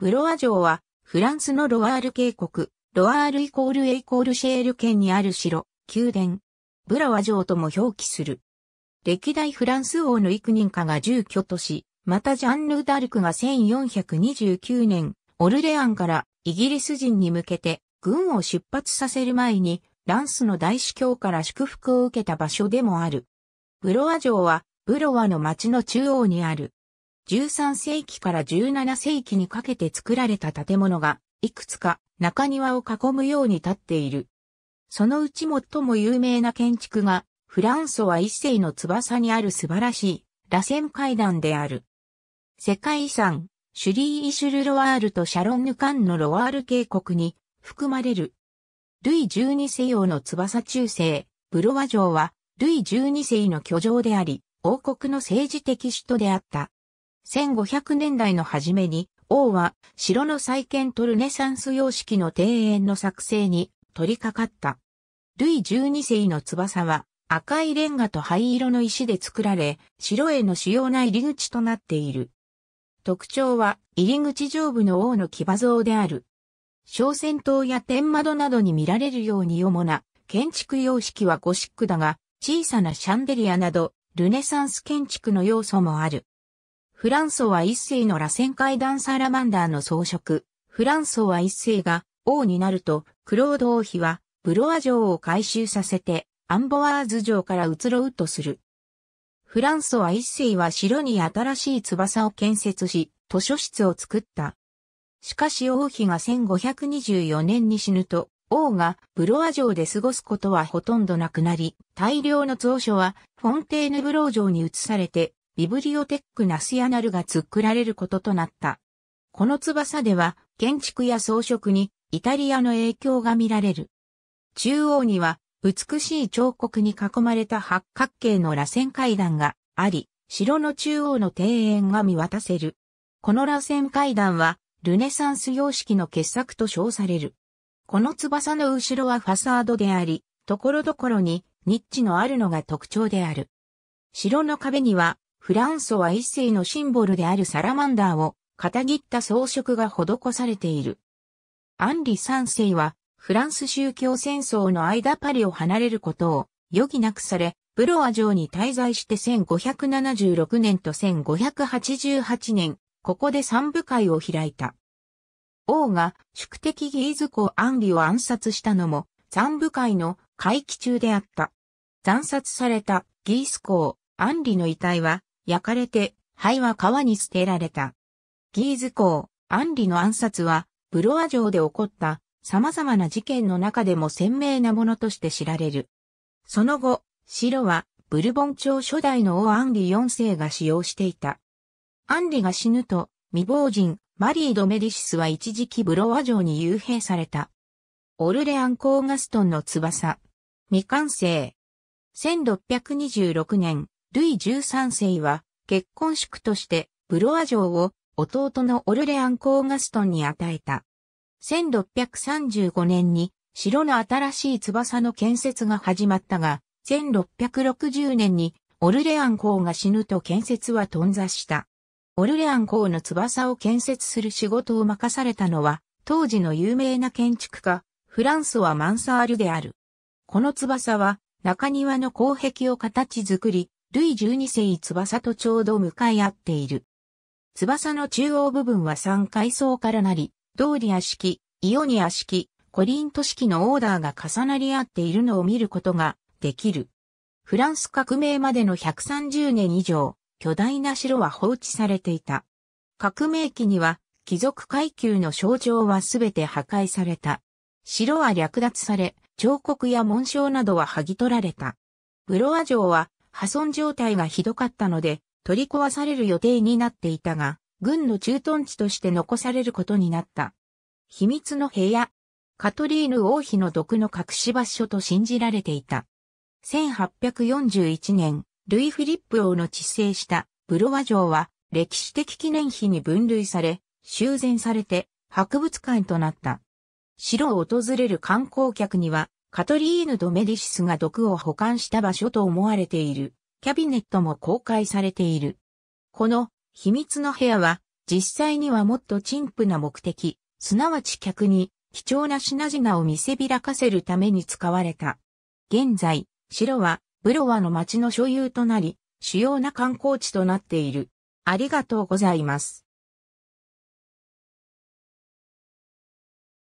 ブロワ城はフランスのロワール渓谷、ロワールイコールエイコールシェール県にある城、宮殿。ブラワ城とも表記する。歴代フランス王の幾人かが住居とし、またジャンヌ・ダルクが1429年、オルレアンからイギリス人に向けて軍を出発させる前に、ランスの大司教から祝福を受けた場所でもある。ブロワ城は、ブロワの町の中央にある。13世紀から17世紀にかけて作られた建物が、いくつか中庭を囲むように立っている。そのうち最も有名な建築が、フランソワ一世の翼にある素晴らしい、螺旋階段である。世界遺産、シュリー・イシュル・ロワールとシャロンヌ・カンのロワール渓谷に含まれる。ルイ12世王の翼中世、ブロワ城は、ルイ12世の居城であり、王国の政治的首都であった。1500年代の初めに、王は城の再建とルネサンス様式の庭園の作成に取り掛かった。ルイ12世の翼は赤いレンガと灰色の石で作られ、城への主要な入り口となっている。特徴は入り口上部の王の騎馬像である。小戦塔や天窓などに見られるように主な建築様式はゴシックだが、小さなシャンデリアなどルネサンス建築の要素もある。フランソは一世の螺旋階段サラマンダーの装飾。フランソは一世が王になると、クロード王妃はブロア城を改修させてアンボワーズ城から移ろうとする。フランソは一世は城に新しい翼を建設し、図書室を作った。しかし王妃が1524年に死ぬと、王がブロア城で過ごすことはほとんどなくなり、大量の蔵書はフォンテーヌブロー城に移されてビブリオテックナスヤナルが作られることとなった。この翼では建築や装飾にイタリアの影響が見られる。中央には美しい彫刻に囲まれた八角形の螺旋階段があり、城の中央の庭園が見渡せる。この螺旋階段はルネサンス様式の傑作と称される。この翼の後ろはファサードであり、ところどころにニッチのあるのが特徴である。城の壁にはフランソは一世のシンボルであるサラマンダーを、片切った装飾が施されている。アンリ三世は、フランス宗教戦争の間パリを離れることを余儀なくされ、ブロア城に滞在して1576年と1588年、ここで三部会を開いた。王が宿敵ギーズ公アンリを暗殺したのも三部会の会期中であった。惨殺されたギース公アンリの遺体は焼かれて、灰は川に捨てられた。ギーズ公、アンリの暗殺は、ブロア城で起こった様々な事件の中でも鮮明なものとして知られる。その後、城はブルボン朝初代の王アンリ4世が使用していた。アンリが死ぬと、未亡人、マリー・ド・メディシスは一時期ブロワ城に幽閉された。オルレアン・コーガストンの翼。未完成。1626年、ルイ13世は結婚祝としてブロア城を弟のオルレアン・コーガストンに与えた。1635年に城の新しい翼の建設が始まったが、1660年にオルレアン公が死ぬと建設は頓挫した。オルレアン公の翼を建設する仕事を任されたのは、当時の有名な建築家、フランソワ・マンサールである。この翼は、中庭の後壁を形作り、ルイ12世翼とちょうど向かい合っている。翼の中央部分は3階層からなり、ドーリア式、イオニア式、コリント式のオーダーが重なり合っているのを見ることができる。フランス革命までの130年以上、巨大な城は放置されていた。革命期には、貴族階級の象徴はすべて破壊された。城は略奪され、彫刻や紋章などは剥ぎ取られた。ブロア城は破損状態がひどかったので、取り壊される予定になっていたが、軍の駐屯地として残されることになった。秘密の部屋。カトリーヌ王妃の毒の隠し場所と信じられていた。1841年、ルイ・フィリップ王の治世したブロワ城は歴史的記念碑に分類され、修繕されて博物館となった。城を訪れる観光客にはカトリーヌ・ド・メディシスが毒を保管した場所と思われている、キャビネットも公開されている。この秘密の部屋は、実際にはもっと陳腐な目的、すなわち客に貴重な品々を見せびらかせるために使われた。現在、城はブロワの町の所有となり、主要な観光地となっている。ありがとうございます。